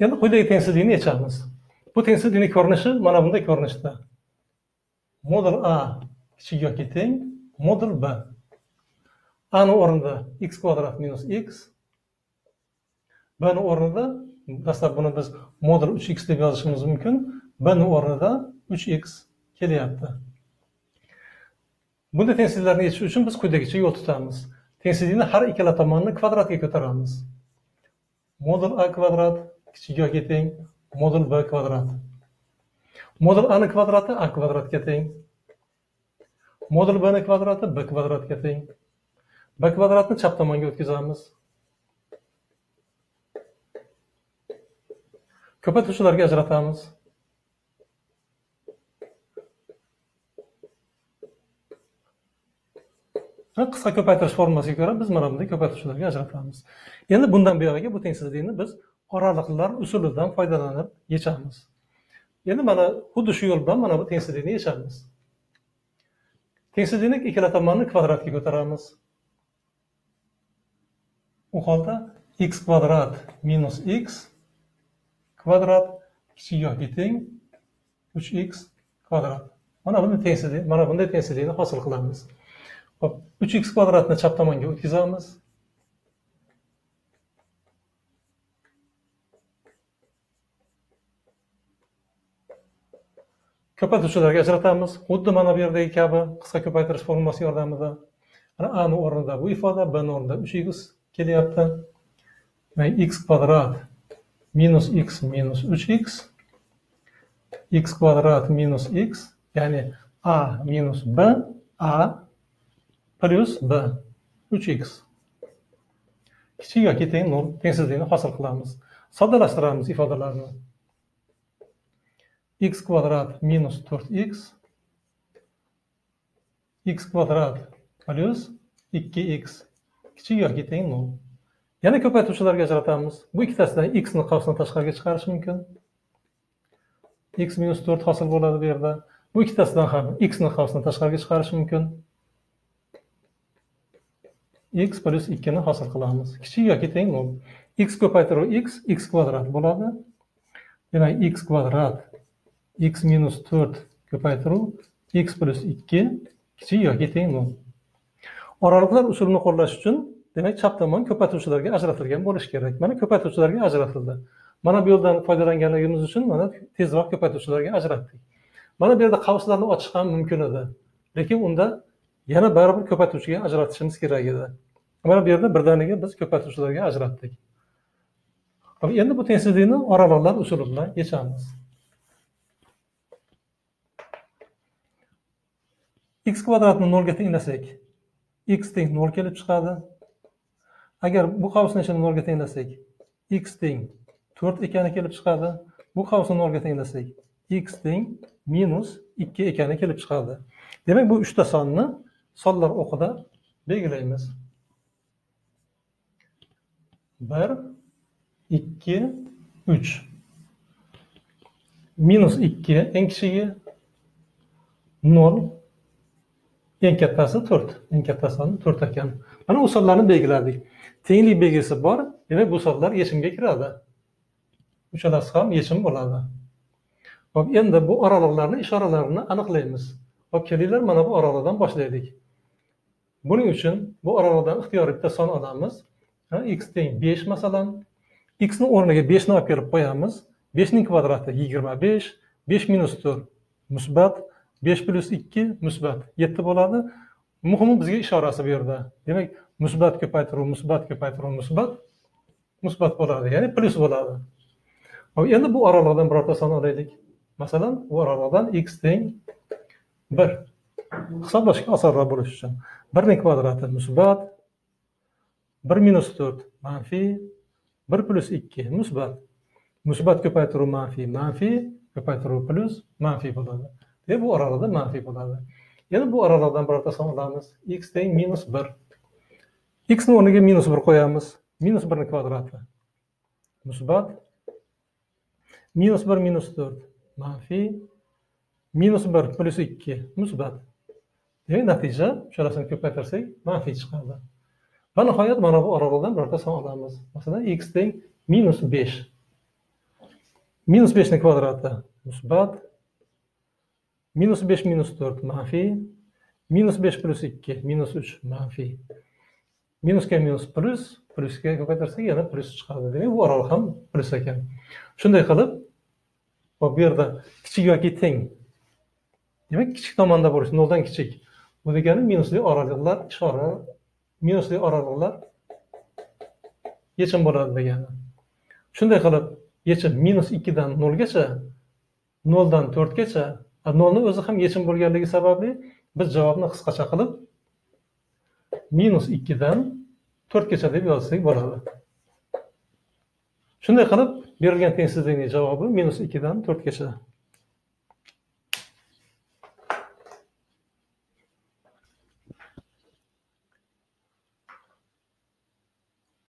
endi quyidagi tengsizlikni yechamiz. Bu tengsizlikni ko'rinishi mana bunday ko'rinishda. Modul a kichik yoki teng modul b. Ani o'rnida x kvadrat minus x bni o'rnida dastlab buni biz modul uch x deb yozishimiz mumkin bni o'rnida uch x kelyapti. Bunday tengsizliklarni yechish uchun biz quyidagicha yo'l tutamiz. Tengsizlikni har ikkala tomonni kvadratga ko'taramiz. Modul a kvadrat kichik teng modul b kvadrat. Modul a ni kvadrati a kvadratga teng. Modul b ni kvadrati b kvadratga teng. B kvadratni chap tomonga o'tkazamiz. Ko'paytiruvchilarga ajratamiz. Qisqa ko'paytirish formulasiga ko'ra biz mana bunday ko'paytiruvchilarga ajratamiz. Endi bundan buyog'iga bu tengsizlikni biz oraliqlar usulidan foydalanib yechamiz. Endi mana xuddi shu yo'l bilan mana bu tengsizlikni yechamiz. Tengsizlikni ikkala tomonni kvadratga ko'taramiz. U holda x kvadrat minus x kvadrat kichik yoki teng uch x kvadrat. Mana bunday tengsizlik mana bunday tengsizlikni hosil qilamiz. Hop uch x kvadratni chap tomonga o'tkazamiz. Ko'paytiruvchilarga ajratamiz. Xuddi mana bu yerdagi kabi qisqa ko'paytirish formulasi yordamida mana a o'rnida bu ifoda b o'rnida uch x kelyapti. X kvadrat minus x minus uch x x kvadrat minus x ya'ni a minus b a plyus b uch x. Kichik yoki teng nol tengsizlikni hosil qilamiz. Soddalashtiramiz ifodalarni. X квадрат минус 4x x kvadrat plyus 2x kichik yoki teng 0. Yana ko'paytuvchilarga ajratamiz. Bu ikkitasidan x ni qavsni tashqariga chiqarish mumkin. x minus 4 hosil bo'ladi bu yerda. Bu ikkitasidan ham x ni qavsni tashqariga chiqarish mumkin. x plus 2 ni hosil qilamiz. Kichik yoki teng 0. x ko'paytiruv x x kvadrat bo'ladi. Demak, x kvadrat x minus 4 ko'paytiruv x plus 2 kichik yoki teng nol oraliqlar usulini qo'llash uchun demak chap tomon ko'paytiruvchilarga ajratilgan bo'lishi kerak mana ko'paytiruvchilarga ajratildi mana bu yo'ldan foydalanganligimiz uchun mana tezroq ko'paytiruvchilarga ajratdik mana bu yerda qavslarni ochish ham mumkin edi lekin unda yana baribir ko'paytiruvchiga ajratishimiz kerak edi mana bu yerda birdaniga biz ko'paytiruvchilarga ajratdik endi bu tengsizlikni oraliqlar usuli bilan yechamiz x kvadratni nolga tenglasak x teng nol kelib chiqadi. Agar bu qavsni ichini nolga tenglasak x teng to'rt ekani kelib chiqadi. Bu qavsni nolga tenglasak x teng minus ikki ekani kelib chiqadi. Demak bu uchta sonni sonlar o'qida belgilaymiz. Bir ikki uch. Minus ikki eng kichigi nol eng kattasi to'rt eng kattasi to'rt ekan. Mana u sonlarni belgiladik tenglik belgisi bor demak bu sonlar yechimga kiradi. Uchalasi ham yechim bo'ladi. Hop endi bu oraliqlarni ishoralarini aniqlaymiz. Hop kelinglar mana bu oraliqdan boshlaylik. Buning uchun bu oraliqdan ixtiyoriy bitta son olamiz. X teng besh masalan. X o'rniga beshni olib kelib qo'yamiz. beshning kvadrati yigirma besh besh minus to'rt musbat. Besh plyus ikki musbat yetti bo'ladi. Muhimi bizga ishorasi bu yerda. Demak musbat ko'paytiruv musbat ko'paytiruv musbat musbat bo'ladi ya'ni plyus bo'ladi. Endi bu oraliqdan birorta son olaylik. Masalan bu oraliqdan x teng bir. Hisoblashga osonroq bo'lishi uchun birning kvadrati musbat bir minus to'rt manfiy bir plyus ikki musbat. Musbat ko'paytiruv manfiy manfiy ko'paytiruv plyus manfiy bo'ladi. Demak bu oraliqda manfiy bo'ladi yana bu oraliqdan birortasini olamiz x teng minus bir. X o'rniga minus bir qo'yamiz minus birni kvadrati musbat minus bir minus to'rt manfiy minus bir plyus ikki musbat demak natija uchalasini ko'paytirsak manfiy chiqadi va nihoyat mana bu oraliqdan birorta son olamiz masalan x teng minus besh minus beshni kvadrati musbat minus besh minus to'rt manfiy minus besh plyus ikki minus uch manfiy minusga minus plyus plyusga ko'paytirsak yana plyus chiqadi demak bu orol ham plyus ekan shunday qilib hop bu yerda kichik yoki teng demak kichik tomonda bo'lishi noldan kichik bu degani minusli oraliqlar ishora minusli oraliqlar yechim bo'ladi degani shunday qilib yechim minus ikkidan nolgacha noldan to'rtgacha nolni o'zi ham yechim bo'lganligi sababli biz javobni qisqacha qilib minus ikkidan to'rtgacha deb yozsak bo'ladi. Shunday qilib berilgan tengsizlikning javobi minus ikkidan to'rtgacha